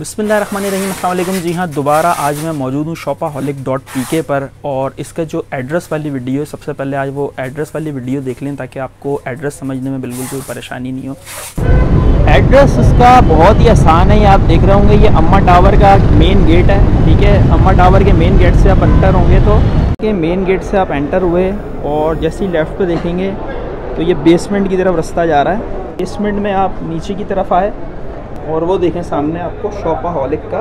बिसमीम जी हाँ दोबारा आज मैं मौजूद हूँ शॉपा हॉलिक डॉट पी के पर और इसका जो एड्रेस वाली वीडियो है सबसे पहले आज वो एड्रेस वाली वीडियो देख लें ताकि आपको एड्रेस समझने में बिल्कुल कोई परेशानी नहीं हो। एड्रेस इसका बहुत ही आसान है आप देख रहे होंगे, ये अम्मा टावर का मेन गेट है, ठीक है? अम्मा टावर के मेन गेट से आप एंटर होंगे तो मेन गेट से आप एंटर हुए और जैसे ही लेफ़्ट पे देखेंगे तो ये बेसमेंट की तरफ़ रास्ता जा रहा है। बेसमेंट में आप नीचे की तरफ़ आए और वो देखें सामने आपको शॉपा हॉलिक का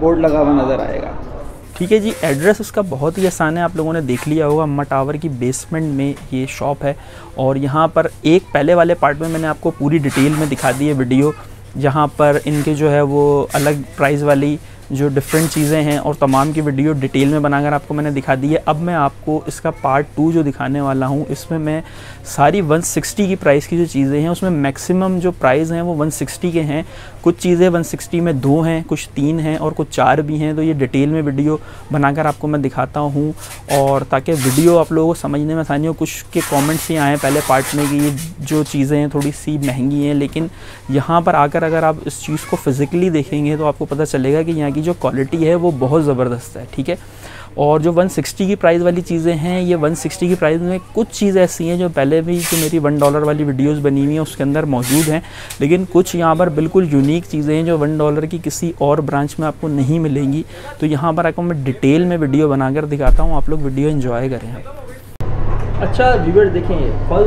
बोर्ड लगा हुआ नज़र आएगा। ठीक है जी, एड्रेस उसका बहुत ही आसान है, आप लोगों ने देख लिया होगा अम्मा टावर की बेसमेंट में ये शॉप है। और यहाँ पर एक पहले वाले पार्ट में मैंने आपको पूरी डिटेल में दिखा दी है वीडियो जहाँ पर इनके जो है वो अलग प्राइस वाली जो डिफरेंट चीज़ें हैं और तमाम की वीडियो डिटेल में बनाकर आपको मैंने दिखा दी है। अब मैं आपको इसका पार्ट टू जो दिखाने वाला हूँ, इसमें मैं सारी 160 की प्राइस की जो चीज़ें हैं, उसमें मैक्सिमम जो प्राइस हैं वो 160 के हैं। कुछ चीज़ें 160 में दो हैं, कुछ तीन हैं और कुछ चार भी हैं। तो ये डिटेल में वीडियो बनाकर आपको मैं दिखाता हूँ और ताकि वीडियो आप लोगों को समझने में आसानी हो। कुछ के कॉमेंट्स ही आए पहले पार्ट में कि जो चीज़ें हैं थोड़ी सी महँगी हैं, लेकिन यहाँ पर आकर अगर आप इस चीज़ को फ़िज़िकली देखेंगे तो आपको पता चलेगा कि यहाँ की जो क्वालिटी है, वो बहुत ज़बरदस्त है, ठीक है? और जो 160 की प्राइस वाली चीज़ें हैं, ये 160 की प्राइस में कुछ चीज़ ऐसी हैं जो पहले भी जो मेरी वन डॉलर वाली वीडियोस बनी हुई हैं, उसके अंदर मौजूद हैं, लेकिन कुछ यहाँ पर बिल्कुल यूनिक चीज़ें हैं जो वन डॉलर की किसी और ब्रांच में आपको नहीं मिलेंगी। तो यहाँ पर आपको मैं डिटेल में वीडियो बनाकर दिखाता हूँ, आप लोग वीडियो इन्जॉय करें। अच्छा व्यूवर देखें, फल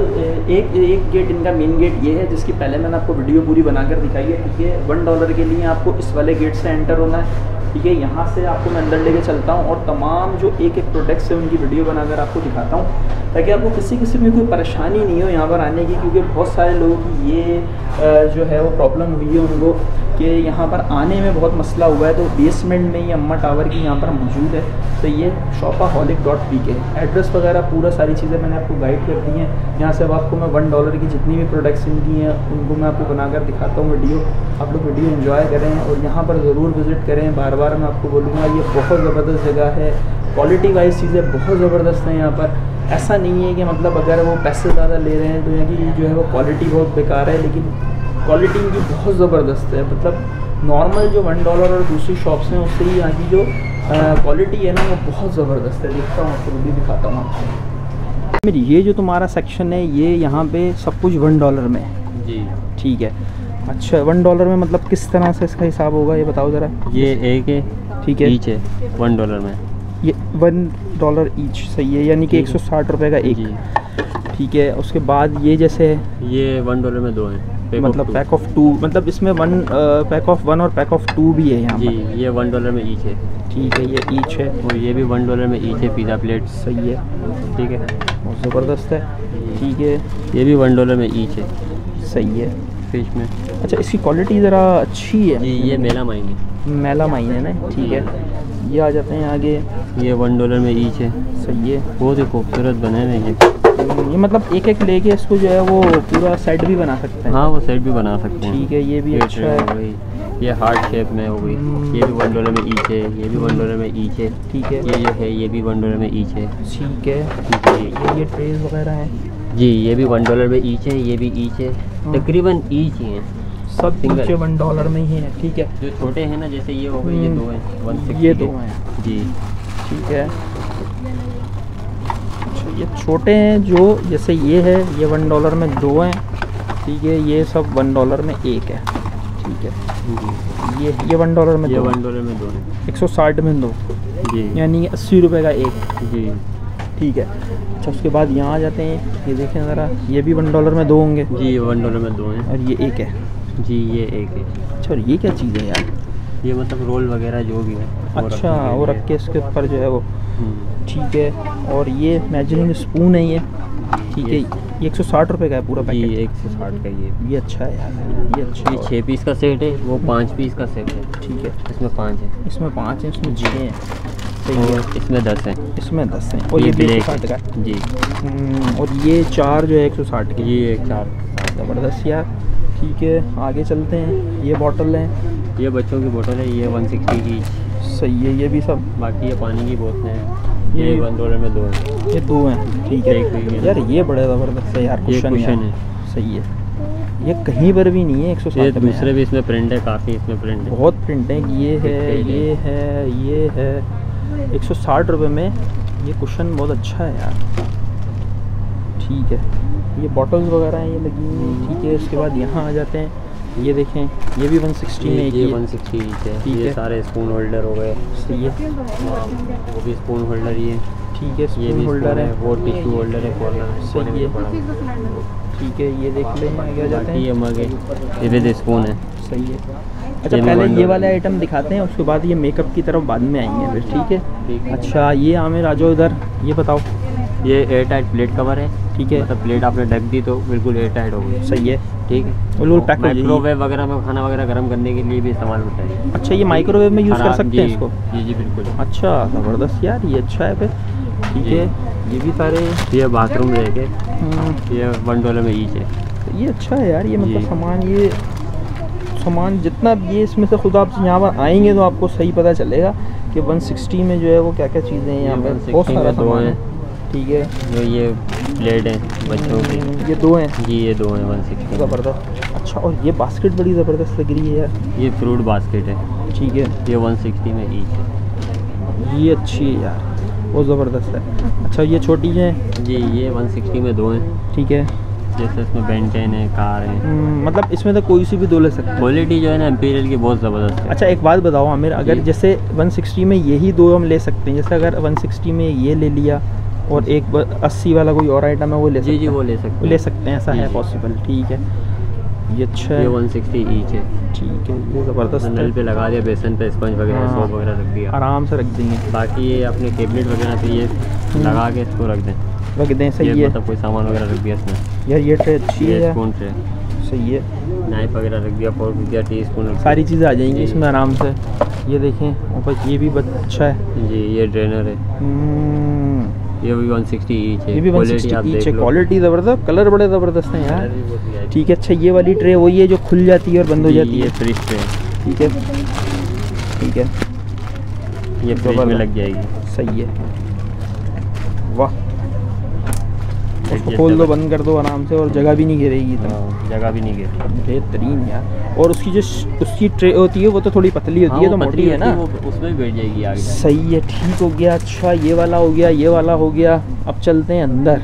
एक एक गेट इनका मेन गेट ये है, जिसकी पहले मैंने आपको वीडियो पूरी बनाकर दिखाई है, ठीक है? वन डॉलर के लिए आपको इस वाले गेट से एंटर होना है, ठीक है? यहाँ से आपको मैं अंदर लेके चलता हूँ और तमाम जो एक एक प्रोडक्ट्स है, उनकी वीडियो बनाकर आपको दिखाता हूँ, ताकि आपको किसी किसी में कोई परेशानी नहीं हो यहाँ पर आने की, क्योंकि बहुत सारे लोगों की ये जो है वो प्रॉब्लम हुई है उनको। कि यहाँ पर आने में बहुत मसला हुआ है तो बेसमेंट में ये अम्मा टावर की यहाँ पर मौजूद है। तो ये shopaholic dot P K address वगैरह पूरा सारी चीज़ें मैंने आपको गाइड कर दी हैं। यहाँ से अब आपको मैं वन डॉलर की जितनी भी प्रोडक्ट्स इनकी हैं, उनको मैं आपको बनाकर दिखाता हूँ वीडियो आप लोग वीडियो इन्जॉय करें और यहाँ पर ज़रूर विज़िट करें। बार बार मैं आपको बोलूँगा, ये बहुत ज़बरदस्त जगह है। क्वालिटी वाइज चीज़ें बहुत ज़बरदस्त हैं यहाँ पर। ऐसा नहीं है कि मतलब अगर वो पैसे ज़्यादा ले रहे हैं तो यहाँ की जो है वो क्वालिटी बहुत बेकार है, लेकिन क्वालिटी इनकी बहुत ज़बरदस्त है। मतलब नॉर्मल जो वन डॉलर और दूसरी शॉप्स हैं उससे ही यहाँ की जो क्वालिटी है ना वो बहुत ज़बरदस्त है। देखता हूँ आपको भी दिखाता हूँ आपको। मेरी ये जो तुम्हारा सेक्शन है ये यहाँ पे सब कुछ वन डॉलर में है। जी। ठीक है। अच्छा वन डॉलर में मतलब किस तरह से इसका हिसाब होगा ये बताओ ज़रा। ये एक है ठीक है। ईच है वन डॉलर में। ये वन डॉलर ईच सही है यानी कि एक सौ साठ रुपये का एक। ठीक है उसके बाद ये जैसे है ये वन डॉलर में दो हैं। मतलब पैक ऑफ़ टू मतलब इसमें वन पैक ऑफ़ वन और पैक ऑफ़ टू भी है यहाँ जी ये वन डॉलर में ईच है। ठीक है ये ईच है। और ये भी वन डॉलर में ईच है पिज़्ज़ा प्लेट सही है। ठीक है। बहुत ज़बरदस्त है। ठीक है। ये भी वन डॉलर में ईच है। सही है। फ़िश में। अच्छा इसकी क्वालिटी ज़रा अच्छी है। जी ये मेला माइन है मेला माइन है ना? ठीक है। ये आ जाते हैं आगे। ये वन डॉलर में ईच है। सही है। बहुत ही खूबसूरत बने हुए हैं ये मतलब एक एक लेके इसको जो है वो पूरा सेट भी बना सकते हैं। हाँ वो सेट भी बना सकते हैं। ठीक है ये भी अच्छा है। वही ये हार्ट शेप में हो गई ये भी वन डॉलर में ईच है ये भी वन डॉलर में ईच है ठीक है। ये जो है ये भी वन डॉलर में ईच है। ठीक है। जी ये ये ट्रेज वगैरह हैं। जी ये भी वन डॉलर में ईच है ये भी ईच है हाँ। तकरीबन ईच ही हैं। सब सिंगल वन डॉलर में ही है ठीक है। जो छोटे हैं ना जैसे ये हो गए ये दो हैं वन ये दो हैं। जी। ठीक है। ये छोटे हैं जो जैसे ये है ये वन डॉलर में दो हैं। ठीक है ये सब वन डॉलर में एक है। ठीक है। ये ये वन डॉलर में ये वन डॉलर में दो एक सौ साठ में दो। यानी अस्सी रुपये का एक। जी। ठीक है। अच्छा उसके बाद यहाँ आ जाते हैं। ये देखें ज़रा ये भी वन डॉलर में दो होंगे। जी ये वन डॉलर में दो हैं। और ये एक है। जी ये एक है। अच्छा और ये क्या चीज़ है यार? ये मतलब रोल वगैरह जो भी है अच्छा वो रख के इसके ऊपर जो है वो हम्म। ठीक है। और ये मेजरिंग स्पून है ये ठीक है ये एक सौ साठ रुपये का है पूरा पैकेट एक सौ साठ का ये। ये अच्छा है यार ये अच्छा ये छः पीस का सेट है वो पाँच पीस का सेट है। ठीक है। इसमें पाँच है। इसमें पाँच है इसमें जी हैं। सही है। इसमें दस हैं। इसमें दस हैं। और ये भी एक साठ का जी। हम्म, और ये चार जो है एक सौ साठ के। ये चार। ज़बरदस्त यार। ठीक है आगे चलते हैं। ये बॉटल है। ये बच्चों की बोतल है ये वन सिक्सटी की। सही है ये भी सब। बाकी ये पानी की बोतलें हैं। ये वन में दो हैं। ये दो हैं ठीक है। यार ये बड़े ज़बरदस्त है यार कुशन है। सही है। ये कहीं पर भी नहीं है एक सौ ये दूसरे भी इसमें प्रिंट है काफ़ी इसमें प्रिंट है। बहुत प्रिंट है ये है ये है ये है। एक सौ साठ रुपये में ये कुशन बहुत अच्छा है यार। ठीक है। ये बॉटल्स वगैरह हैं ये लगी हुई हैं ठीक है। उसके बाद यहाँ आ जाते हैं। ये देखें ये भी 160 में ये एक ये ही है। 160 ईच है ये सारे स्पून होल्डर हो गए। सही है। हाँ, वो भी स्पून होल्डर ही है। ठीक है ये भी होल्डर है। वो टिश्यू होल्डर है कॉर्नर सही है। ठीक है ये देख लें आगे जाते बाकी ये हैं मग ये भी स्पून है। सही है। अच्छा पहले ये वाला आइटम दिखाते हैं उसके बाद ये मेकअप की तरफ़ बाद में आएँगे फिर ठीक है? ठीक है। अच्छा ये आमिर आ जाओ इधर ये बताओ। ये एयर टाइट प्लेट कवर है ठीक है? मतलब प्लेट आपने ढक दी तो बिल्कुल एयर टाइट हो गई। सही है। ठीक है? बिल्कुल पैक माइक्रोवेव वगैरह में खाना वगैरह गर्म करने के लिए भी इस्तेमाल होता है। अच्छा ये माइक्रोवेव में यूज़ कर सकते हैं इसको? जी जी बिल्कुल। अच्छा ज़बरदस्त यार ये अच्छा है फिर। ठीक है। ये भी सारे ये बाथरूम देखे हम्म, ये वन डॉलर में ईच है। ये अच्छा है यार ये मतलब सामान ये सामान जितना ये इसमें से खुद आप यहाँ पर आएँगे तो आपको सही पता चलेगा कि 160 में जो है वो क्या क्या चीज़ें हैं यहाँ ये पर बहुत सारा सामान है। हैं। ठीक है। जो ये प्लेट है बच्चों की। हम्म, ये दो हैं? जी ये दो हैं वन सिक्सटी ज़बरदस्त। अच्छा और ये बास्केट बड़ी ज़बरदस्त लग रही है यार। ये फ्रूट बास्केट है। ठीक है। ये वन सिक्सटी में ईच है। ये अच्छी है यार बहुत ज़बरदस्त है। अच्छा ये छोटी है? जी ये वन सिक्सटी में दो हैं। ठीक है। जैसे इसमें बेंटेन है कार है। हम्म, मतलब इसमें तो कोई सी भी दो ले सकते हैं। क्वालिटी जो है ना एम्पीरियल की बहुत ज़बरदस्त है। अच्छा एक बात बताओ आमिर अगर। जैसे 160 में यही दो हम ले सकते हैं जैसे अगर 160 में ये ले लिया और एक 80 वाला कोई और आइटम है वो ले सकते जी जी वो ले सकते ले सकते हैं ऐसा है पॉसिबल ठीक है। ये अच्छा है। ये वन सिक्सटी ईच है। ठीक है ये ज़बरदस्त नल पे लगा दिया बेसन पे स्पंज वगैरह हाँ। सोप वगैरह रख दिया। आराम से रख देंगे। बाकी ये अपने कैबिनेट वगैरह पे ये लगा के इसको रख दें। रख दें सही है। मतलब कोई सामान वगैरह रख दिया इसमें। यार ये ट्रे अच्छी है। स्पून ट्रे सही है। नाइफ वगैरह रख दिया फोर्क रख दिया टी स्पून सारी चीज़ें आ जाएँगी इसमें आराम से। ये देखें ऊपर ये भी अच्छा है। जी ये ड्रेनर है। हम्म, ये भी वन सिक्सटी ईच है. ये भी 160 ईच है. क्वालिटी ज़बरदस्त कलर बड़े ज़बरदस्त हैं यार. ठीक है अच्छा ये वाली ट्रे वही है जो खुल जाती है और बंद हो जाती है. फ्रिज ट्रे ठीक है. ठीक है. ये फ्रिज में लग जाएगी. सही है. वाह. उसको खोल दो बंद कर दो आराम से और जगह भी नहीं घेरेगी इतना। हाँ, जगह भी नहीं गिरती बेहतरीन यार। और उसकी जो उसकी ट्रे होती है वो तो थोड़ी पतली होती हाँ, है तो मोटी है ना। उसमें भी बैठ जाएगी आगे सही है ठीक हो गया अच्छा ये वाला हो गया ये वाला हो गया। अब चलते हैं अंदर।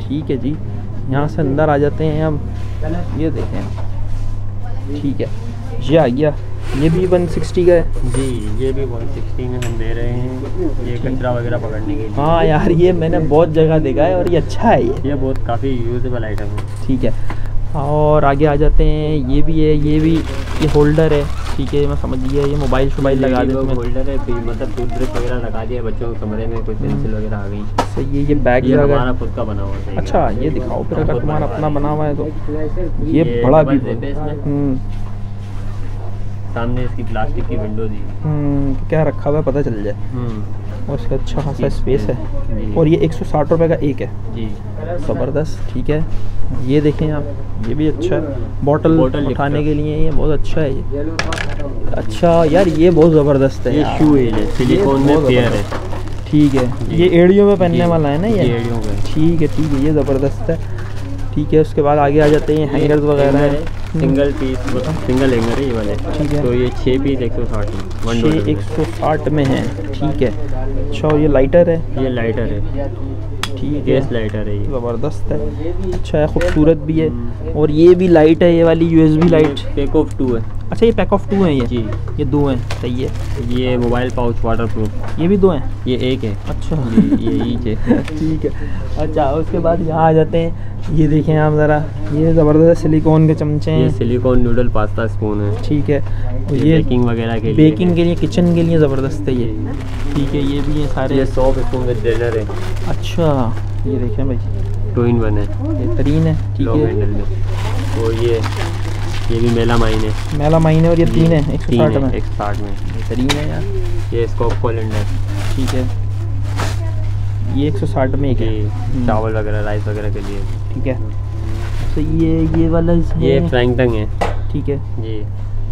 ठीक है जी यहाँ से अंदर आ जाते हैं हम। ये देखें। ठीक है ये आ गया। ये भी 160 का है। जी ये भी 160 में हम दे रहे हैं ये कचरा वगैरह पकड़ने के लिए। हाँ यार ये मैंने बहुत जगह देखा है और ये अच्छा है ये। ये बहुत काफ़ी यूजेबल आइटम है। ठीक है और आगे आ जाते हैं ये भी है ये भी ये होल्डर है। ठीक है मैं समझ गया ये मोबाइल शोबाइल लगा दे इसमें होल्डर है फिर मतलब टूथब्रश वगैरह लगा दिया बच्चों के कमरे में कोई पेंसिल वगैरह आ गई। सही है ये बैग ये हमारा खुद का बना हुआ है अच्छा ये दिखाओ फिर अगर तुम्हारा अपना बना हुआ है तो। ये ये बड़ा भी जिप है इसमें। हम्म, सामने इसकी प्लास्टिक की विंडो दी। हम्म, क्या रखा हुआ है पता चल जाए हम्म। और इसका अच्छा खासा स्पेस है। और ये एक सौ साठ रुपये का एक है। जी। ज़बरदस्त ठीक है। ये देखें आप ये भी अच्छा है। बॉटल उठाने के। लिए ये बहुत अच्छा है। ये अच्छा यार ये बहुत ज़बरदस्त है ये शू है सिलिकॉन में पेयर है। ठीक है। ये एड़ियों में पहनने वाला है ना ये। ठीक है ठीक है ये ज़बरदस्त है। ठीक है उसके बाद आगे आ जाते हैं हैंगर्स वगैरह है। सिंगल पीस सिंगल हैंगर है ये वाले। ठीक है। तो ये छः पीस एक सौ साठ में छः एक सौ साठ में है ठीक है। अच्छा ये लाइटर है? ये लाइटर है। ठीक है। लाइटर है ये। ज़बरदस्त है। अच्छा है खूबसूरत भी है। और ये भी लाइट है ये वाली USB light pack of two है। अच्छा ये पैक ऑफ़ टू हैं ये। जी। ये दो हैं। सही है। ये मोबाइल पाउच वाटर प्रूफ ये भी दो हैं? ये एक है। अच्छा। ये है। ठीक है। अच्छा उसके बाद यहाँ आ जाते हैं। ये देखें आप ज़रा। ये ज़बरदस्त सिलिकॉन के चमचे हैं। सिलिकॉन नूडल पास्ता स्पून है। ठीक है। और ये बेकिंग वगैरह के लिए बेकिंग के लिए किचन के लिए ज़बरदस्त है ये। ठीक है ये भी है सारे। ये सॉफ्ट स्पून विद ड्रेनर है। अच्छा। ये देखें भाई। टू इन वन है। बेहतरीन है। ठीक है। और ये ये भी मेला माइन है। मेला माइन है और ये तीन है एक सौ साठ में। एक सौ साठ में। बेहतरीन है यार। ये स्कॉप कोलेंडर ठीक है। ये एक सौ साठ में एक है। हम्म, चावल वगैरह राइस वगैरह के लिए। ठीक है। तो ये ये वाला ये फ्रैंकटंग फ्रैंक टंग है। ठीक है। जी।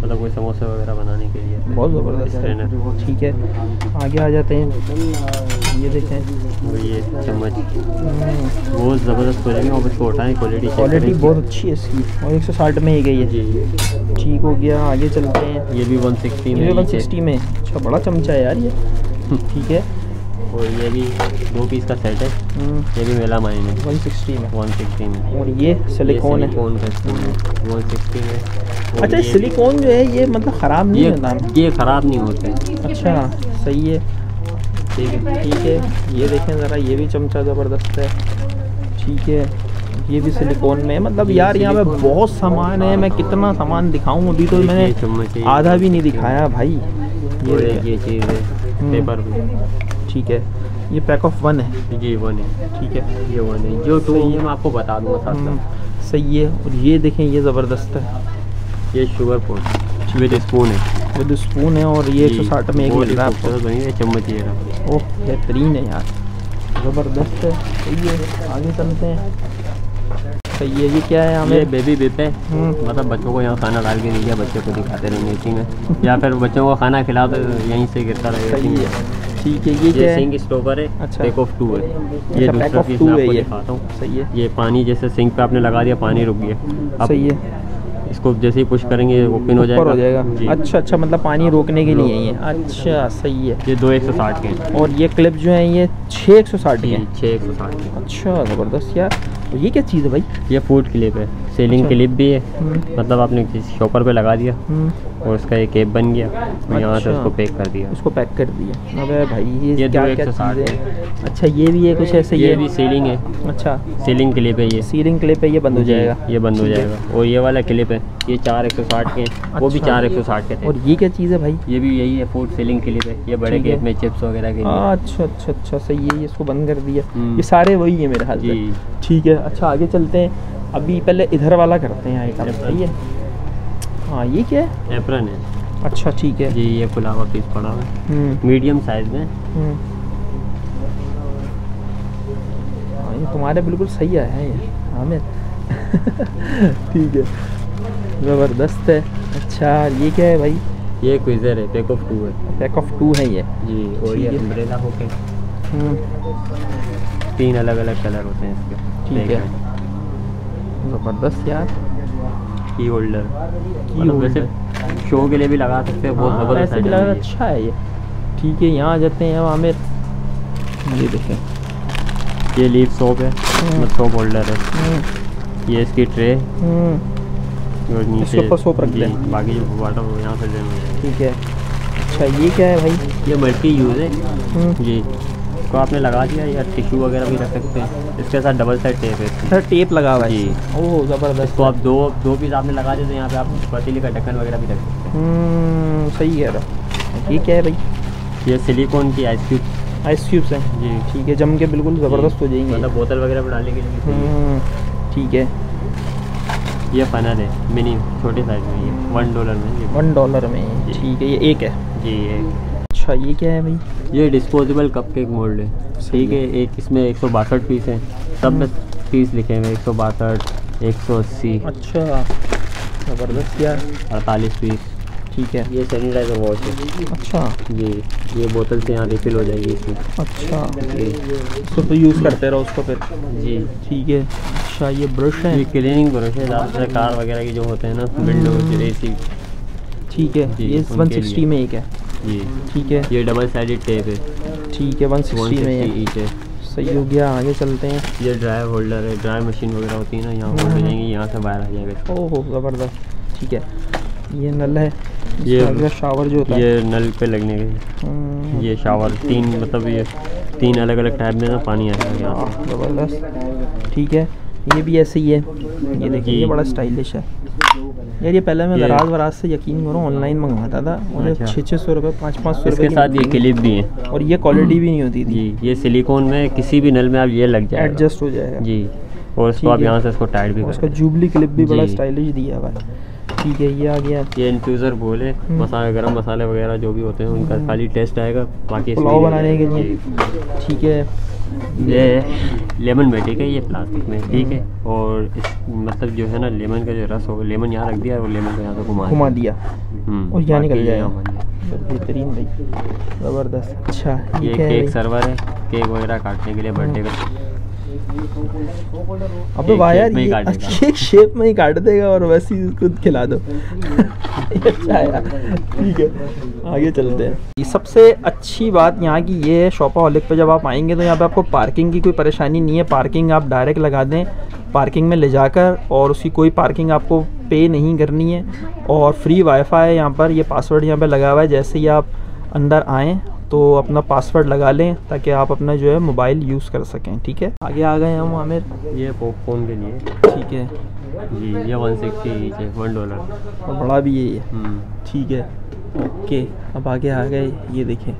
मतलब कोई समोसे वगैरह बनाने के लिए। बहुत ज़बरदस्त ट्रेनर है ठीक है आगे आ जाते हैं। ये देखें और ये चम्मच। हम्म, बहुत ज़बरदस्त क्वालिटी और इसको उठाएँ क्वालिटी क्वालिटी बहुत अच्छी है इसकी और 160 में ही गई है। जी ठीक हो गया आगे चलते हैं। ये भी 160 में ये वन सिक्सटी में अच्छा बड़ा चमचा है यार ये। ठीक है। और ये भी दो पीस का सेट है। ये भी मेला माइन है। वन सिक्सटी में 160 में और ये सिलिकॉन है। सिलिकॉन का स्पून है। 160 में अच्छा सिलिकॉन जो है ये मतलब ख़राब नहीं होता? ये ख़राब नहीं होते। अच्छा सही है। ठीक है ठीक है। ये देखें ज़रा ये भी चमचा ज़बरदस्त है। ठीक है। ये भी सिलिकॉन में है। मतलब यार यहाँ पे बहुत सामान है। मैं कितना सामान दिखाऊँ अभी तो मैंने आधा भी नहीं दिखाया भाई। ये ये चीज़ है हम्म। पेपर भी। ठीक है। ये पैक ऑफ़ वन है। जी वन है। ठीक है। ये वन है। जो टू होंगे मैं आपको बता दूँगा साथ हम्म, साथ सही है। और ये देखें ये ज़बरदस्त है। ये शुगर पोट विद स्पून है। विद स्पून है और ये एक सौ साठ में एक मिल रहा है। आपको चम्मच ये ओह बेहतरीन है यार। ज़बरदस्त है। सही है। आगे चलते हैं। सही है। ये क्या है हमें बेबी बिप है। हम्म। मतलब बच्चों को यहाँ खाना डाल के दीजिए बच्चों को दिखाते रहेंगे इसी में या फिर बच्चों को खाना खिलाओ तो यहीं से गिरता रहेगा सही है। ठीक है ये ये क्या है? सिंक स्टोवर है अच्छा। पैक ऑफ़ टू है। ये अच्छा दूसरा पीस मैं आपको दिखाता हूँ। सही है। ये पानी जैसे सिंक पे आपने लगा दिया पानी रुक गया। अब सही है। इसको जैसे ही पुश करेंगे ओपन हो जाएगा हो जाएगा। अच्छा अच्छा मतलब पानी रोकने के लिए है अच्छा सही है। ये दो एक सौ साठ के और ये क्लिप जो है ये छः एक सौ साठ के छः एक सौ साठ के। अच्छा ज़बरदस्त यार। तो ये क्या चीज़ है भाई? ये फ़ूड क्लिप है। सेलिंग अच्छा। क्लिप भी है। हम्म, मतलब आपने किसी शॉपर पे लगा दिया। हम्म, और उसका एक केप बन गया। और यहाँ से अच्छा। उसको पैक कर दिया। इसको पैक कर दिया। अबे भाई ये, ये क्या क्या 160 चीज़ें हैं। अच्छा ये भी है कुछ ऐसे ये ये भी सीलिंग है। अच्छा। सीलिंग क्लिप है ये। सीलिंग क्लिप है ये बंद हो जाएगा। ये बंद हो जाएगा। और ये वाला क्लिप है। ये चार एक सौ साठ के हैं। वो भी अच्छा। चार एक सौ साठ के थे। और ये क्या चीज़ है भाई? ये भी यही है फ़ूड सीलिंग क्लिप है ये बड़े। केप में चिप्स वगैरह के अच्छा अच्छा अच्छा। सही है इसको बंद कर दिया। हम्म। ये सारे वही है मेरे जी। ठीक है। अच्छा आगे चलते हैं। अभी पहले इधर वाला करते हैं। आइटम। सही है। हाँ ये क्या है? एप्रन है। अच्छा ठीक है। जी ये हुआ पीस पड़ा हुआ है। हम्म, मीडियम साइज़ में। हम्म। हाँ ये तुम्हारे बिल्कुल सही आया है ये। हमें ठीक है। ज़बरदस्त है। अच्छा ये क्या है भाई? ये क्विजर है पैक ऑफ़ टू है। पैक ऑफ़ टू है ये। जी और ये अम्ब्रेला होके। हम्म, तीन अलग अलग कलर होते हैं इसके। ठीक है। ज़बरदस्त यार। की होल्डर की मतलब होल्डर। वैसे शो के लिए भी लगा सकते हैं बहुत हाँ, ज़बरदस्त भी लग है अच्छा है ये। ठीक है यहाँ आ जाते हैं आमिर। ये देखें। ये लीफ सोप है हम्म। मतलब सोप होल्डर है। हम्म, ये इसकी ट्रे हम्म, और नीचे ऊपर soap रख दें। बाकी जो वाटर वो यहाँ से ठीक है। अच्छा ये क्या है भाई? ये मल्टी यूज़ है। हम्म, जी। इसको आपने लगा दिया या टिश्यू वगैरह भी रख सकते हैं? इसके साथ डबल साइड टेप है सर टेप लगा हुआ है। जी। ओह ज़बरदस्त। इसको आप दो दो पीस आपने लगा दिए तो यहाँ पे आप पतीले का ढक्कन वगैरह भी रख सकते हम्म, सही हूँ। ये क्या है भाई? ये सिलिकॉन की आइस क्यूब आइस क्यूब्स हैं। जी। ठीक है जम के बिल्कुल ज़बरदस्त हो जाएँगे। मतलब बोतल वगैरह में डालने के लिए भी हम्म, ठीक है। ये फनर है मिनी छोटे साइज़ में ये। वन डॉलर में वन डॉलर में। ठीक है ये एक है। जी ये अच्छा ये क्या है भाई? ये डिस्पोजेबल कप केक मोल्ड है ठीक है। एक इसमें एक सौ बासठ पीस हैं। सब में पीस लिखे हुए एक सौ बासठ एक सौ अस्सी। अच्छा ज़बरदस्त यार। अड़तालीस पीस ठीक है। ये सैनिटाइजर वॉश है। अच्छा। जी ये बोतल से यहाँ रिफिल हो जाएगी इसमें। अच्छा। इसको तो यूज़ करते रहो उसको फिर। जी। ठीक है। अच्छा ये ब्रश है। ये क्लीनिंग ब्रश है ज़्यादातर कार वगैरह की जो होते हैं ना विंडोज़ ए सी ठीक है। ये वन सिक्सटी में एक है। जी ठीक है। ये डबल साइडेड टेप है। ठीक है वन सिक्सटी में है। ईच है। सही हो गया आगे चलते हैं। ये ड्राई होल्डर है। ड्राई मशीन वगैरह होती है ना यहाँ होल्ड हो हम्म। जाएँगी यहाँ से बाहर आ जाएगा। ओहो ज़बरदस्त। ठीक है। ये नल है। ये- ये शावर जो होता है। ये नल पे लगने के। हम्म, ये शावर तीन मतलब ये तीन अलग अलग टाइप में ना पानी आ जाएगा यहाँ हाँ, ज़बरदस्त। ठीक है। ये भी ऐसे ही है। ये देखिए ये बड़ा स्टाइलिश है। यार ये पहले मैं दराज वराज से यकीन करो ऑनलाइन मंगवाता था मुझे अच्छा। छः छः सौ रुपये पाँच पाँच सौ रुपये इसके साथ ये क्लिप भी है। और ये क्वालिटी भी नहीं होती थी। जी ये सिलिकॉन में किसी भी नल में आप ये लग जाए एडजस्ट हो जाएगा। जी और उसको आप यहाँ से इसको टाइट भी उसका जूबली क्लिप भी बड़ा स्टाइलिश दिया हुआ है। ठीक है ये आ गया। ये इन्फ्यूज़र बोल हम्म। मसाले गरम मसाले वगैरह जो भी होते हैं उनका हम्म। खाली टेस्ट आएगा बाकी पुलाव बनाने के लिए। ठीक है। ये लेमन में ठीक है ये प्लास्टिक में ठीक है? और इस मतलब जो है ना लेमन का जो रस होगा लेमन यहाँ रख दिया और लेमन को यहाँ से घुमा घुमा दिया। हम्म, और यहाँ निकल गया। जाएगा। बेहतरीन भाई ज़बरदस्त। अच्छा ये, केक सर्वर है केक वगैरह काटने के लिए बर्थडे का अबे यार ये काटेगा। शेप में ही काट देगा। और वैसे ही खुद खिला दो। अच्छा है यार ठीक है आगे चलते हैं। ये सबसे अच्छी बात यहाँ की ये है शॉपा हॉलिक पे जब आप आएँगे तो यहाँ पे आपको पार्किंग की कोई परेशानी नहीं है। पार्किंग आप डायरेक्ट लगा दें पार्किंग में ले जाकर और उसकी कोई पार्किंग आपको पे नहीं करनी है। और फ्री वाईफाई है यहाँ पर ये पासवर्ड यहाँ पर लगा हुआ है जैसे ही आप अंदर आएँ तो अपना पासवर्ड लगा लें ताकि आप अपना जो है मोबाइल यूज़ कर सकें ठीक है? आगे आ गए हम आमिर। ये पॉपकॉर्न के लिए। ठीक है। जी ये वन सिक्सटी है वन डॉलर और बड़ा भी यही है हम्म, ठीक है। ओके अब आगे आ गए। ये देखें।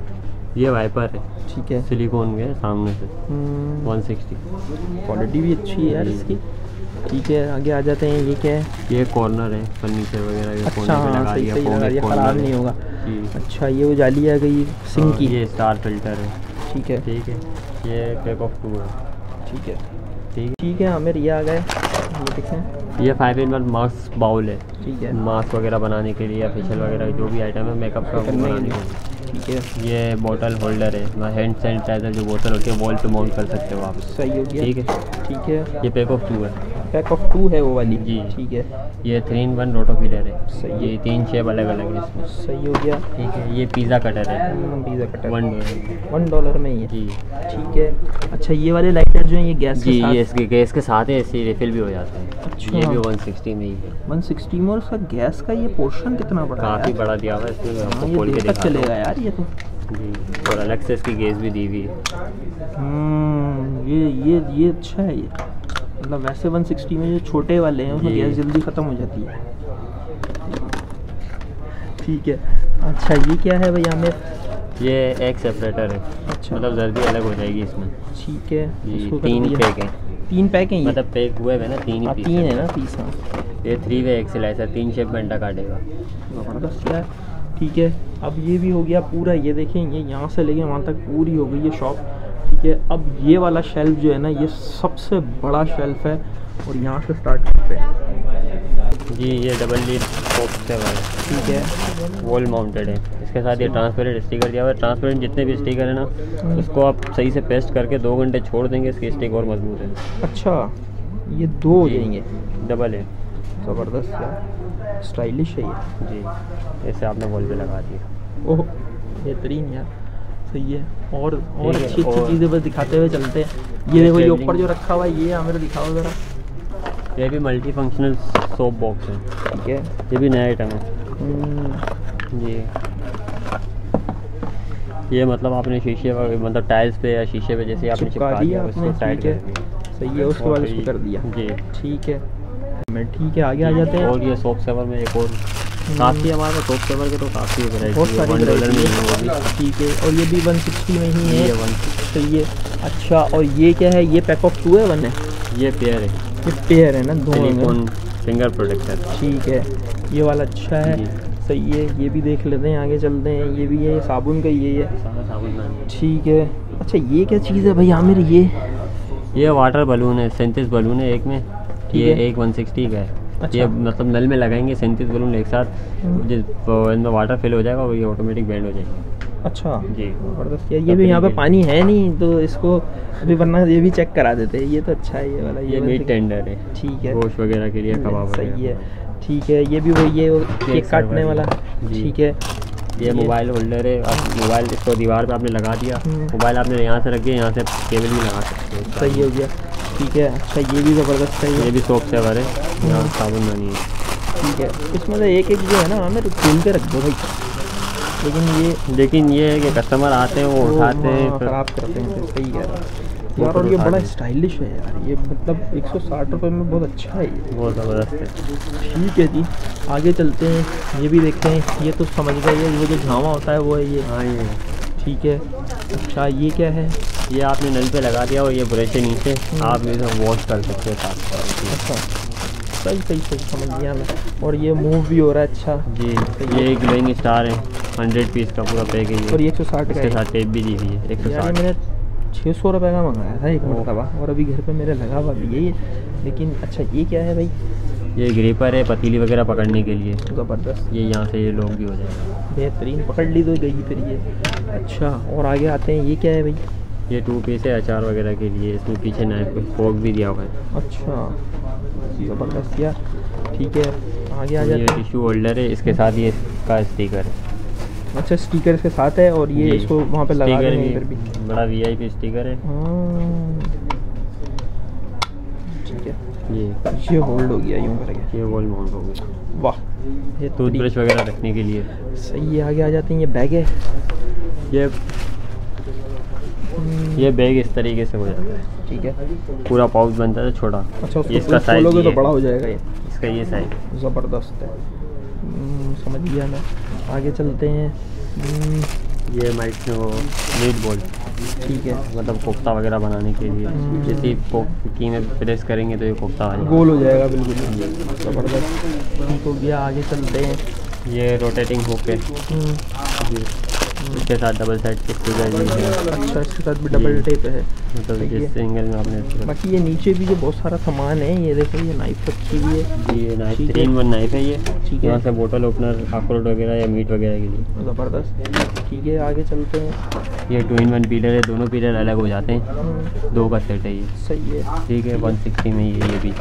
ये वाइपर है। ठीक है। सिलिकॉन के सामने से। वन सिक्सटी क्वालिटी भी अच्छी है यार इसकी। ठीक है? आगे आ जाते हैं ये क्या है? ये कॉर्नर है फर्नीचर वगैरह के अच्छा हाँ लगा सही सही लगा ये ख़राब नहीं होगा। अच्छा ये वो जाली आ गई सिंक हाँ, की। ये स्टार फ़िल्टर है। ठीक है। ठीक है ये पैक ऑफ़ टू है। ठीक है। ठीक ठीक है आमिर ये आ गए। ये देखें ये five in one mask bowl है। ठीक है। मास्क वगैरह बनाने के लिए या फेशियल वगैरह जो भी आइटम है मेकअप का बनाने के लिए। ठीक है। ये बॉटल होल्डर है। हैंड सैनिटाइजर जो बोतल होती है वॉल पे माउंट कर सकते हो आप। सही हो गया। ठीक है। ठीक है। ये पैक ऑफ़ टू है। पैक ऑफ़ टू है वो वाली। जी। ठीक है। ये three in one roto filler है। सही ये तीन शेप अलग अलग है इसमें। सही हो गया। ठीक है ये पिज़्ज़ा कटर है। Pizza cutter one dollar one dollar में। ही है। जी। ठीक है। अच्छा ये वाले लाइटर जो है ये गैस जी ये इसके गैस के साथ है ऐसे रिफिल भी हो जाता है। अच्छा। ये भी 160 में ही है। 160 में और उसका गैस का ये पोर्शन कितना बड़ा काफ़ी? बड़ा दिया हुआ है इसमें हाँ, ये चलेगा यार ये तो। जी और अलग से इसकी गैस भी दी हुई है। हम्म, ये ये ये अच्छा है ये। मतलब वैसे 160 में जो छोटे वाले हैं उसमें गैस जल्दी ख़त्म हो जाती है। ठीक है। अच्छा ये क्या है भैया आमिर ये एक सेपरेटर है। अच्छा। मतलब जर्दी अलग हो जाएगी इसमें। ठीक है। तीन पैक है। तीन पैक हैं ये? मतलब पैक हुए हुए ना तीन ही हाँ, पीस तीन है। ना पीस हाँ। ये थ्री वे एक्सेल ऐसा तीन शेप में अंडा काटेगा। ज़बरदस्त है। ठीक है। अब ये भी हो गया पूरा। ये देखें ये यहाँ से लेके वहाँ तक पूरी हो गई है शॉप ठीक है? अब ये वाला शेल्फ जो है ना ये सबसे बड़ा शेल्फ है और यहाँ से स्टार्ट करते हैं। जी ये डबल लीड है वाला। ठीक है। वॉल माउंटेड है। इसके साथ ये ट्रांसपेरेंट स्टिकर दिया हुआ है। ट्रांसपेरेंट जितने भी स्टिकर है ना उसको आप सही से पेस्ट करके दो घंटे छोड़ देंगे इसकी स्टिक और मज़बूत है। अच्छा ये दो हो। जाएँगे डबल है। ज़बरदस्त है स्टाइलिश है ये। जी। ऐसे आपने वॉल पे लगा दिया। ओह बेहतरीन यार। सही है। और और अच्छी अच्छी चीज़ें बस दिखाते हुए चलते हैं। ये ये देखो ये ऊपर जो रखा हुआ है ये हमें दिखाओ ज़रा। ये भी मल्टी फंक्शनल सोप बॉक्स है। ठीक है। ये भी नया आइटम है। हम्म, जी। ये मतलब आपने शीशे वगैरह- मतलब टाइल्स पे या शीशे पे जैसे आपने चिपका दिया उसको टाइट कर सही है उसके बाद इसको कर दिया। जी। ठीक है। मैं ठीक है आगे आ जाते हैं। और ये सोप सेवर में एक और काफ़ी हमारे सोप सेवर के तो काफ़ी बहुत वैरायटी है सारी ही। है है ठीक है और ये भी 160 में ही है। सही है अच्छा और ये क्या है? ये पैक ऑफ़ टू है वन है? ये पेयर है। ये पेयर है ना दोनों फिंगर प्रोटेक्टर ठीक है ये वाला अच्छा है। सही है ये भी देख लेते हैं आगे चलते हैं। ये भी है साबुन का ये। है साबुन ठीक है। अच्छा ये क्या चीज़ है भाई? आमिर ये। ये वाटर बलून है सैंतीस बलून है एक में। ये एक वन सिक्सटी का है। अच्छा। ये मतलब नल में लगाएँगे सैंतीस बलून एक साथ हम्म। इनमें वाटर फिल हो जाएगा और ये ऑटोमेटिक बैंड हो जाएगी। अच्छा। जी। ज़बरदस्त। यार ये भी यहाँ पे पानी है नहीं तो इसको अभी वरना ये भी चेक करा देते। हैं ये तो अच्छा है ये वाला ये वाला मीट टेंडर है। ठीक है। गोश्त वगैरह के लिए कबाब सही है। ठीक है ये भी वही है वो केक काटने वाला। ठीक है। ये मोबाइल होल्डर है आप मोबाइल इसको दीवार पे आपने लगा दिया। हम्म। मोबाइल आपने यहाँ से रख दिया यहाँ से केबल भी लगा सकते हैं। सही हो गया। ठीक है। अच्छा ये भी ज़बरदस्त है ये। भी सोप सेवर हमारे। यहाँ। साबुन बनी है। ठीक है। इसमें से एक एक जो है ना हमें खोल के रख दो भाई। लेकिन ये लेकिन ये है कि कस्टमर आते हैं वो उठाते हैं हाँ, खराब करते हैं सही कह रहा है। यार और ये बड़ा स्टाइलिश है यार। ये मतलब 160 रुपए में बहुत अच्छा है ये। बहुत ज़बरदस्त है। ठीक है जी। आगे चलते हैं। ये भी देखते हैं। ये तो समझ गए ये वो जो झावा होता है वो है ये। हाँ ये। ठीक है। अच्छा ये क्या है? ये आपने नल पे लगा दिया और ये ब्रश है नीचे। हम्म। आप इसे वॉश कर सकते हो साफ़ अच्छा। सही सही सही समझ गया मैं। और ये मूव भी हो रहा है अच्छा। जी ये ग्लोइंग स्टार है। हंड्रेड पीस का पूरा पैक है और ये ये 160 का साथ टेप भी दी हुई है एक सौ साठ। मैंने छः सौ रुपये का मंगाया था एक मरतबा। और अभी घर पे मेरे लगा हुआ भी यही है लेकिन अच्छा ये क्या है भाई? ये ग्रेपर है पतीली वगैरह पकड़ने के लिए। ज़बरदस्त। ये यहाँ से ये लोग भी हो। जाएगा बेहतरीन पकड़ ली तो गई फिर ये। अच्छा और आगे आते हैं ये क्या है भाई? ये टू पीस है अचार वगैरह के लिए इसमें पीछे नाइफ फोक भी दिया हुआ है। अच्छा ज़बरदस्त यार। ठीक है आगे आ हैं। टिश्यू होल्डर है इसके साथ ये इसका स्टीकर है। अच्छा स्टीकर इसके साथ है और ये इसको वहाँ पे लगा भी इधर भी। बड़ा वी स्टिकर है हाँ। है। ये। ये होल्ड हो गया यूँ करके ये वॉल माउंट हो गया। वाह ये टूथब्रश वगैरह रखने के लिए। सही आगे आ जाते हैं ये बैग है। ये हम्म, ये बैग इस तरीके से हो जाता है। ठीक है। पूरा पाउच बनता है छोटा। अच्छा ये इसका साइज़ तो बड़ा हो जाएगा ये। इसका ये साइज़ ज़बरदस्त है। हम्म, समझ गया मैं। आगे चलते हैं। हम्म, ये माइट मीट बॉल ठीक है मतलब कोफ्ता वगैरह बनाने के लिए। जैसे की में प्रेस करेंगे तो ये कोफ्ता गोल हो जाएगा बिल्कुल। ज़बरदस्त। ठीक हो गया आगे चलते हैं। ये रोटेटिंग होके। इसके साथ डबल साइड के स्टिकर भी है अच्छा इसके साथ भी डबल टेप है। मतलब है। जिस एंगल में आपने बाकी ये नीचे भी जो बहुत सारा सामान है ये देखो ये नाइफ रखी हुई है। ये knife three in one knife है ये। ठीक है। यहाँ से बोतल ओपनर अखरोट वगैरह या मीट वगैरह के लिए। ज़बरदस्त। ठीक है आगे चलते हैं। ये टू इन वन पीलर है दोनों पीलर अलग हो जाते हैं। हम्म, दो का सेट है ये। सही है। ठीक है वन सिक्सटी में ये ये भी।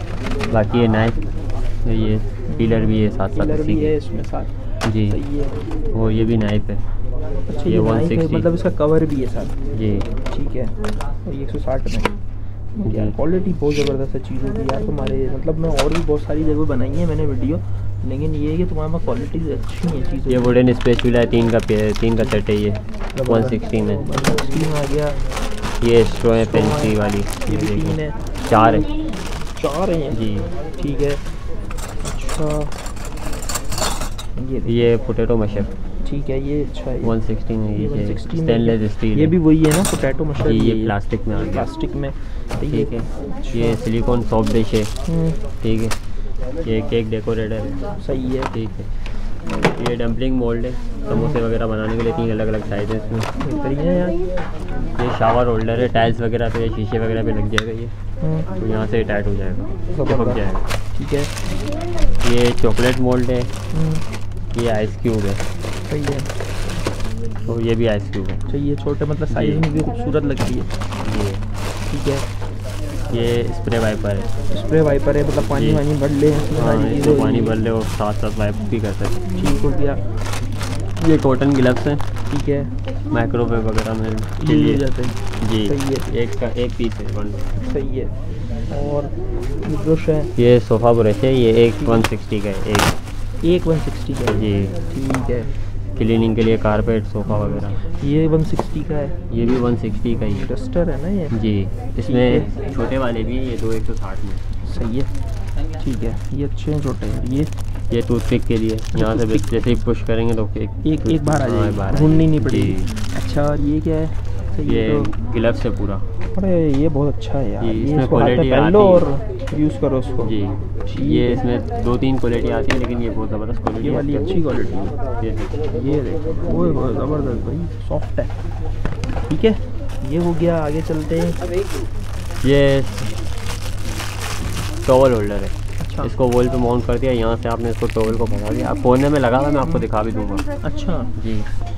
बाकी ये नाइफ ये पीलर भी है साथ साथ भी है इसमें साथ। जी। सही है। वो ये भी नाइफ है। अच्छा ये है 160. मतलब इसका कवर भी है सर जी। ठीक है। और ये एक सौ साठ में। यार क्वालिटी बहुत ज़बरदस्त है चीज़ों की। यार तुम्हारे मतलब मैं और भी बहुत सारी जगह बनाई है मैंने वीडियो लेकिन ये है कि तुम्हारे पास क्वालिटी अच्छी है चीज़ों ये वुडन स्पेस है तीन का तीन का सेट है ये। वन सिक्सटी में 160 आ गया। ये स्ट्रो है Straw है, पेंसी वाली। ये भी तीन है। चार है। चार हैं? जी। ठीक है। अच्छा। ये ये पोटैटो मशर ठीक है ये अच्छा है वन सिक्सटी में ये ये 160 में स्टेनलेस स्टील ये भी वही है ना पोटैटो मशर जी, भी ये प्लास्टिक में प्लास्टिक में। तो ठीक है। अच्छा, ये सिलिकॉन सॉफ्ट डिश है। हम्म, ठीक है। ये केक डेकोरेटर है। सही है। ठीक है। ये डम्पलिंग मोल्ड है। समोसे वगैरह बनाने के लिए तीन अलग अलग साइज़ है इसमें यार। ये शावर होल्डर है। टाइल्स वगैरह पे शीशे वगैरह पे लग जाएगा ये हम्म, तो यहाँ से टाइट हो जाएगा। चिपक जाएगा। ठीक है। ये चॉकलेट मोल्ड है। हम्म, ये आइस क्यूब है। सही है। तो ये भी आइस क्यूब है। चाहिए छोटे मतलब साइज़ में भी खूबसूरत लगती है। ये। ठीक है। ये स्प्रे वाइपर है। स्प्रे वाइपर है मतलब पानी वानी भर ले हाँ पानी भर ले और साथ साथ वाइप भी कर सकते ठीक हो गया। ये कॉटन ग्लव्स हैं। ठीक है। माइक्रोवेव वगैरह में ये लिए। जाते हैं। जी। सही है। एक का एक पीस है वन सही है। और ये ब्रश है। ये सोफ़ा ब्रश है ये एक वन सिक्सटी का है एक। एक वन सिक्सटी का जी। ठीक है। क्लीनिंग के लिए कारपेट सोफ़ा वगैरह। ये वन सिक्सटी का है। ये भी वन सिक्सटी का ही। है डस्टर है ना ये? जी इसमें छोटे वाले भी हैं ये दो एक सौ साठ में। सही है। ठीक है ये अच्छे हैं छोटे। हैं ये ये टूथपिक के लिए यहाँ से जैसे ही पुश करेंगे तो एक एक एक बार आ जाए जाएगी। ढूंढनी नहीं। पड़ेगी। अच्छा और ये क्या है? सही ये है तो ग्लव्स है पूरा। अरे ये बहुत अच्छा है यार। ये इसमें हाथ में quality और यूज़ करो उसको। जी ये इसमें दो तीन क्वालिटी आती है लेकिन ये बहुत ज़बरदस्त क्वालिटी ये वाली अच्छी क्वालिटी है। ये। ये देखो वो बहुत ज़बरदस्त भाई सॉफ्ट है। ठीक है ये हो गया आगे चलते हैं। ये टॉवल होल्डर है। अच्छा। इसको वॉल पे माउंट कर दिया यहाँ से आपने इसको टॉवल को फंसा दिया। कोने में लगा हुआ मैं आपको दिखा भी दूँगा। अच्छा। जी। है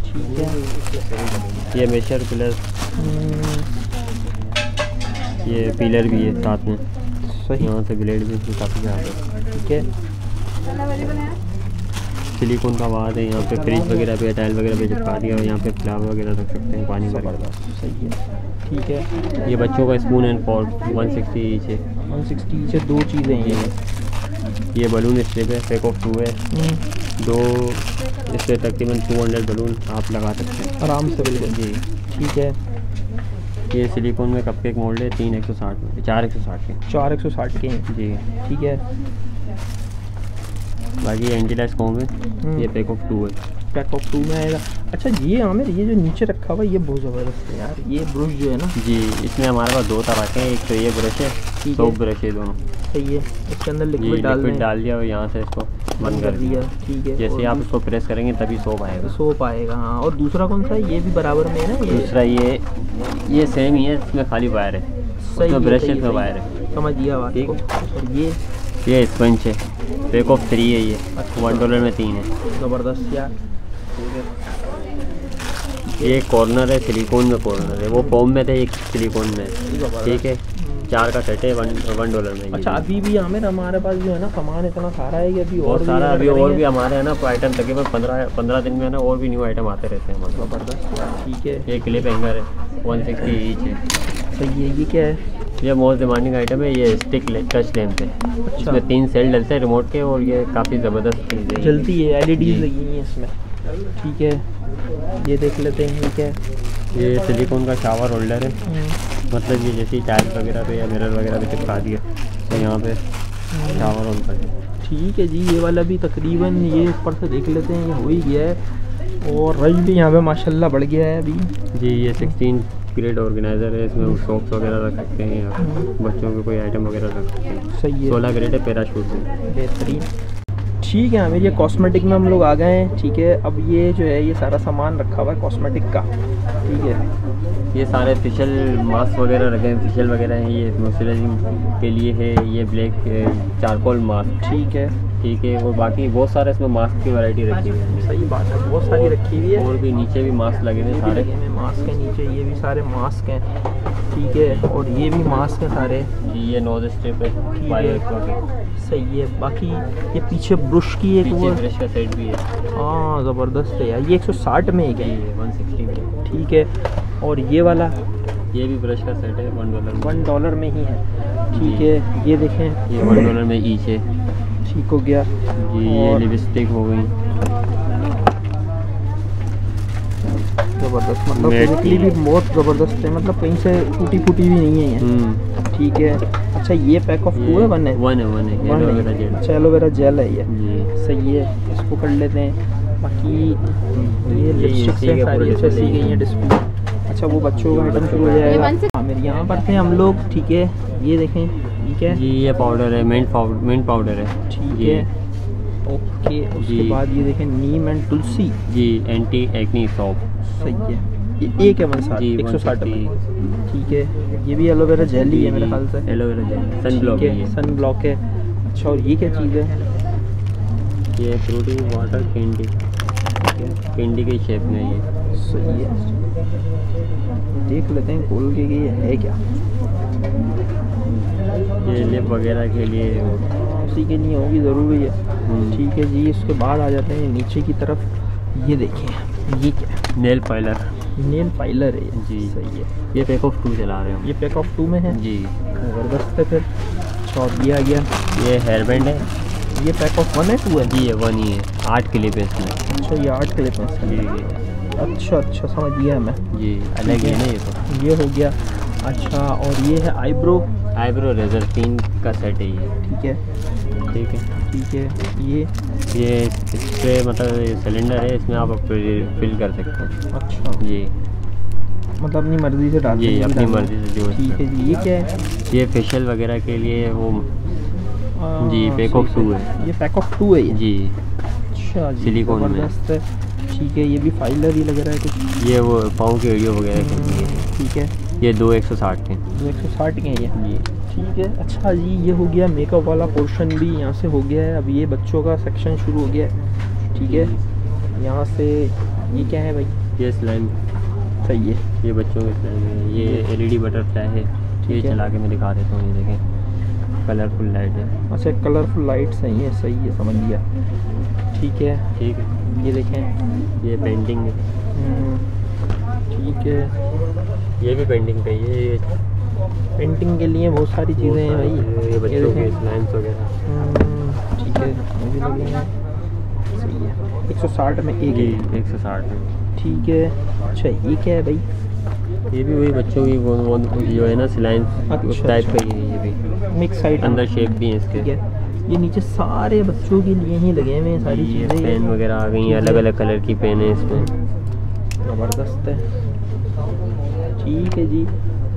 ये मेशर पिलर। ये पिलर भी है साथ में। सही। यहाँ से ब्लेड भी काफ़ी ज़्यादा ठीक है? सिलिकॉन का बाद है यहाँ पे फ्रिज वगैरह पे टाइल वगैरह पे चिपका दिया और यहाँ पे फ्लावर वगैरह रख सकते हैं पानी। ज़बरदस्त सही है ठीक है? ये बच्चों का spoon and pot one sixty each है। वन सिक्सटी से दो चीज़ें हैं। ये ये बलून स्ट्रिप है फेक ऑफ़ टू है। हम्म, दो इससे तकरीबन टू हंड्रेड बलून आप लगा सकते हैं। आराम से। बिल्कुल जी। ठीक है। ये सिलिकॉन में कप केक मोल्ड है तीन एक सौ साठ में चार एक सौ साठ के। चार एक सौ साठ के। हैं जी। ठीक है। बाकी एंटीलाइस कॉम है। ये पैक ऑफ़ टू है। पैक ऑफ़ टू में आएगा अच्छा ये आमिर ये जो नीचे रखा हुआ ये बहुत ज़बरदस्त है यार। ये ब्रश जो है ना। जी इसमें हमारे पास दो तरह के हैं। एक तो ये ब्रश है सोप ब्रश है दोनों। सही है। इसके अंदर लिक्विड डाल लिक्विड डाल दिया और यहाँ से इसको बंद कर दिया। ठीक है। जैसे आप इसको प्रेस करेंगे तभी सोप आएगा। सोप आएगा हाँ। और दूसरा कौन सा है? ये भी बराबर में है ना दूसरा ये ये सेम ही है इसमें खाली वायर है। सही ब्रश है, इसमें वायर है। समझ गया बात ठीक और ये? ये स्पंच है। पैक ऑफ़ थ्री है ये। अच्छा। वन डॉलर में तीन है। ज़बरदस्त यार। ये कॉर्नर है सिलिकॉन में कॉर्नर है। वो फोम में थे एक सिलिकॉन में। ठीक है? चार का सेट है वन वन डॉलर में अच्छा अभी भी हमें हमारे पास जो है ना सामान इतना सारा है कि अभी और सारा अभी और भी हमारे है ना आइटम तकरीबन पंद्रह पंद्रह दिन में ना और भी न्यू आइटम आते रहते हैं हमारे। ज़बरदस्त। ठीक है। ये क्लिप हैंगर है वन सिक्सटी ईच है। सही है ये क्या है? ये मोस्ट डिमांडिंग आइटम है ये स्टिक ले, टच लैम्प है। अच्छा। इसमें तीन सेल डलते हैं रिमोट के और ये काफ़ी ज़बरदस्त चीज़ है। ये। जलती है एल जी। लगी हुई है इसमें। ठीक है। ये देख लेते हैं ये क्या है? ये सिलिकॉन का शावर होल्डर है। हम्म, मतलब ये जैसे टाइल्स वगैरह पे या मिरर वगैरह पे चिपका दिया तो यहाँ पे शावर कर दिया। ठीक है जी ये वाला भी तकरीबन ये ऊपर से देख लेते हैं ये हो ही गया है। और रश भी यहाँ पे माशाल्लाह बढ़ गया है अभी। जी ये सिक्सटीन ग्रेड ऑर्गेनाइजर है इसमें सॉक्स वगैरह रख सकते हैं या हम्म। बच्चों के कोई आइटम वगैरह रख सकते हैं। सही है। सोलह ग्रेड है पैराशूट बेहतरीन। ठीक है हमें ये कॉस्मेटिक में हम लोग आ गए हैं ठीक है। अब ये जो है ये सारा सामान रखा हुआ है कॉस्मेटिक का ठीक है। ये सारे फेशियल मास्क वगैरह रखे हैं फेशियल वगैरह हैं ये मॉइस्चराइजिंग के लिए है ये ब्लैक चारकोल मास्क ठीक है। ठीक है और बाकी बहुत सारे इसमें मास्क की वैरायटी रखी हुई है। सही बात है बहुत सारी रखी हुई है। और भी नीचे भी मास्क लगे हुए हैं सारे। मास्क है नीचे ये भी सारे मास्क हैं ठीक है और ये भी मास्क हैं सारे। जी ये नोज़ स्ट्रिप है। सही है बाकी ये पीछे ब्रश की एक वो ब्रश का सेट भी है। हाँ ज़बरदस्त है यार ये 160 में एक है ये वन सिक्सटी में ठीक है और ये वाला? ये भी ब्रश का सेट है वन डॉलर वन डॉलर में ही है। ठीक है ये देखें। ये वन डॉलर में ईच है। ठीक हो गया। जी ये लिपस्टिक हो गई। ज़बरदस्त मतलब फिजिकली भी बहुत ज़बरदस्त है मतलब कहीं से टूटी फूटी भी नहीं है ये। हम्म। ठीक है। अच्छा ये पैक ऑफ़ टू है वन है वन है वन है एलोवेरा जेल अच्छा एलोवेरा जेल है ये। सही है इसको कर लेते हैं। बाकी ये ये लिपस्टिक है, सारी पूरे सी गई हैं। डिस्प्ले अच्छा वो बच्चों का आइटम शुरू हो जाएगा। हाँ मेरे यहाँ पर थे हम लोग ठीक है। ये देखें। ठीक है? जी ये पाउडर है मिंट पाउडर मिंट पाउडर है। ठीक है। ओके उसके बाद ये देखें नीम एंड तुलसी जी एंटी एक्नी सॉप सही है। ये एक है जी एक सौ साठ ठीक है। ये भी एलोवेरा जेल ही है मेरे ख्याल से। एलोवेरा जेल सन ब्लॉक है सन ब्लॉक है। अच्छा और ये क्या चीज़ है? ये फ्रूटी वाटर कैंडी कैंडी के शेप में ये। सही है। देख लेते हैं खोल के ये है क्या। ये लिप वगैरह के लिए। उसी के लिए होगी ज़रूरी है। हम्म, ठीक है जी उसके बाद आ जाते हैं नीचे की तरफ़। ये देखिए ये क्या? नेल फाइलर नेल फाइलर है जी। सही है। ये पैक ऑफ़ टू चला रहे हैं ये पैक ऑफ़ टू में है? जी। ज़बरदस्त है फिर। अच्छा और ये आ गया। ये हेयर बैंड है। ये पैक ऑफ़ वन है टू है? जी ये वन ही है। आठ क्लिप है। इसमें अच्छा ये आठ क्लिप है। जी। अच्छा अच्छा समझ गया मैं। जी अलग है ना ये तो। ये हो गया। अच्छा और ये है आईब्रो आईब्रो रेजर तीन का सेट है ये। ठीक है। ठीक है। ठीक है ये? ये इस पे मतलब सिलेंडर है इसमें आप फिल कर सकते हैं। अच्छा। जी। मतलब अपनी मर्ज़ी से डाल जी सकते हैं अपनी मर्ज़ी से जो ठीक है जी ये क्या है? ये फेशियल वगैरह के लिए वो आ, जी, पैक ऑफ़ टू है। ये पैक ऑफ़ टू है ये? जी। अच्छा जी सिलिकॉन में। है। ठीक है ये भी फाइलर ही लग रहा है कुछ। ये वो पाँव के वीडियो वगैरह के लिए। ठीक है। ये दो एक सौ साठ के। दो एक सौ साठ के हैं ये? जी। ठीक है। अच्छा जी ये हो गया मेकअप वाला पोर्शन भी यहाँ से हो गया है। अब ये बच्चों का सेक्शन शुरू हो गया है। ठीक है। यहाँ से ये क्या है भाई? ये स्लाइम सही है। ये बच्चों के स्लाइम है। ये एलईडी बटरफ्लाई है। ये ठीक है। चला के मैं दिखा देता हूँ ये देखें। कलरफुल लाइट है। अच्छा कलरफुल लाइट सही है सही है समझ गया। ठीक है। ठीक है। ये देखें। ये पेंटिंग है। हम्म, ठीक है। ये भी पेंटिंग पे ही है ये पेंटिंग के लिए बहुत सारी चीज़ें हैं भाई। ये बच्चों के देखें। स्लाइम्स वगैरह। हम्म, ठीक है। ये भी लगे सही है। एक सौ साठ में एक। है एक सौ साठ में। ठीक है। अच्छा ये क्या है भाई? ये भी वही बच्चों की जो है ना सिलाइन अच्छा, टाइप। का ही है ये भी। मिक्स आइटम अंदर शेप भी है ठीक इसके है। ये नीचे सारे बच्चों के लिए ही लगे हुए हैं सारी चीज़ें। पेन वगैरह आ गई है। अलग अलग कलर की पेन है इसमें। ज़बरदस्त है। ठीक है जी।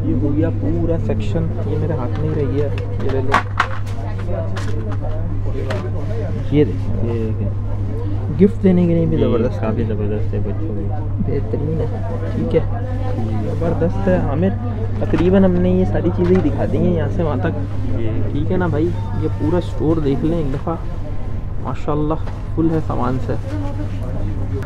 ये हो गया पूरा सेक्शन ये मेरे हाथ में ही रह गया। ये ले लो। ये देखिए ये देखें। गिफ्ट देने के लिए भी ज़बरदस्त काफ़ी ज़बरदस्त है बच्चों में बेहतरीन है। ठीक है। ज़बरदस्त है। हमें तकरीबन हमने ये सारी चीज़ें ही दिखा दी हैं यहाँ से वहाँ तक। ठीक है ना भाई? ये पूरा स्टोर देख लें एक दफ़ा। माशाल्लाह फुल है सामान से।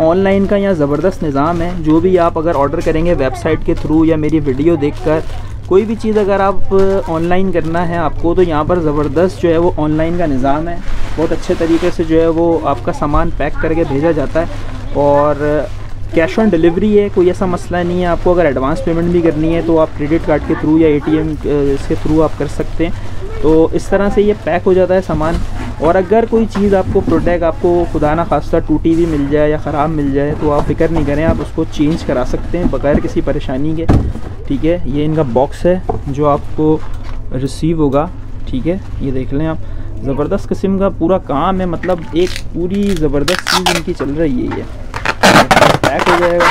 ऑनलाइन का यहाँ ज़बरदस्त निज़ाम है। जो भी आप अगर ऑर्डर करेंगे वेबसाइट के थ्रू या मेरी वीडियो देखकर, कोई भी चीज़ अगर आप ऑनलाइन करना है आपको तो यहाँ पर ज़बरदस्त जो है वो ऑनलाइन का निज़ाम है। बहुत अच्छे तरीके से जो है वो आपका सामान पैक करके भेजा जाता है और कैश ऑन डिलीवरी है, कोई ऐसा मसला नहीं है। आपको अगर एडवांस पेमेंट भी करनी है तो आप क्रेडिट कार्ड के थ्रू या एटीएम के थ्रू आप कर सकते हैं। तो इस तरह से ये पैक हो जाता है सामान। और अगर कोई चीज़ आपको प्रोडक्ट आपको खुदा ना खास्ता टूटी हुई मिल जाए या ख़राब मिल जाए तो आप फ़िक्र नहीं करें, आप उसको चेंज करा सकते हैं बगैर किसी परेशानी के। ठीक है? ये इनका बॉक्स है, जो आपको रिसीव होगा। ठीक है? ये देख लें आप। ज़बरदस्त किस्म का पूरा काम है मतलब एक पूरी ज़बरदस्त चीज़ इनकी चल रही है ये। पैक हो जाएगा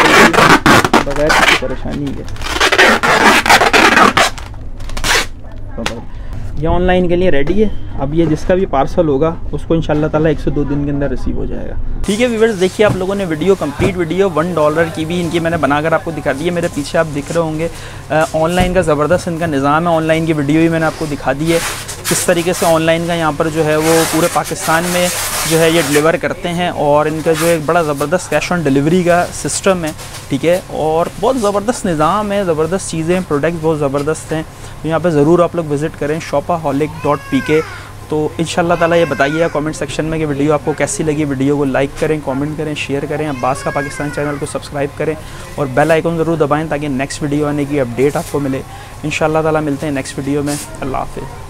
बगैर किसी परेशानी के। ये ऑनलाइन के लिए रेडी है। अब ये जिसका भी पार्सल होगा, उसको इन ताला एक से दो दिन के अंदर रिसीव हो जाएगा। ठीक है व्यूवर्स देखिए आप लोगों ने video complete video one dollar की भी इनकी मैंने बनाकर आपको दिखा दी है। मेरे पीछे आप दिख रहे होंगे ऑनलाइन का ज़बरदस्त इनका निज़ाम है। ऑनलाइन की वीडियो भी मैंने आपको दिखा दी है। किस तरीके से ऑनलाइन का यहाँ पर जो है वो पूरे पाकिस्तान में जो है ये डिलीवर करते हैं और इनका जो एक बड़ा ज़बरदस्त कैश ऑन डिलीवरी का सिस्टम है, ठीक है? और बहुत ज़बरदस्त निज़ाम है, ज़बरदस्त चीज़ें प्रोडक्ट्स बहुत ज़बरदस्त हैं। तो यहाँ पर ज़रूर आप लोग विज़िट करें शॉपा हॉलिक डॉट पी के तो इन ताला ये बताइएगा कमेंट सेक्शन में कि वीडियो आपको कैसी लगी। वीडियो को लाइक करें कमेंट करें शेयर करें। अब्बास का पाकिस्तान चैनल को सब्सक्राइब करें और बेल आइकन ज़रूर दबाएँ ताकि नेक्स्ट वीडियो आने की अपडेट आपको मिले। इन ताला मिलते हैं नेक्स्ट वीडियो में। अल्लाह हाफिज़।